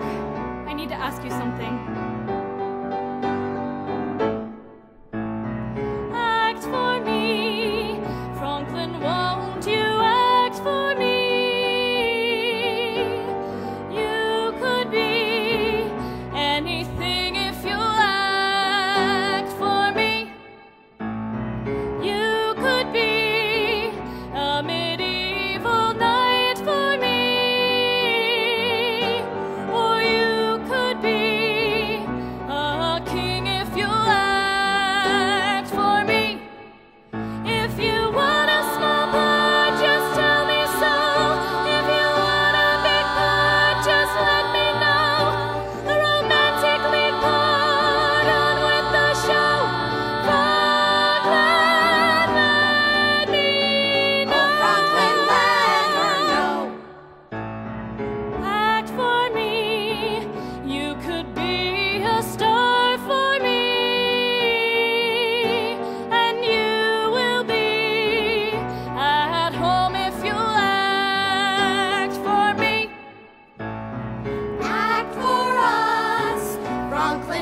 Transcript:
I need to ask you something. I'll clean.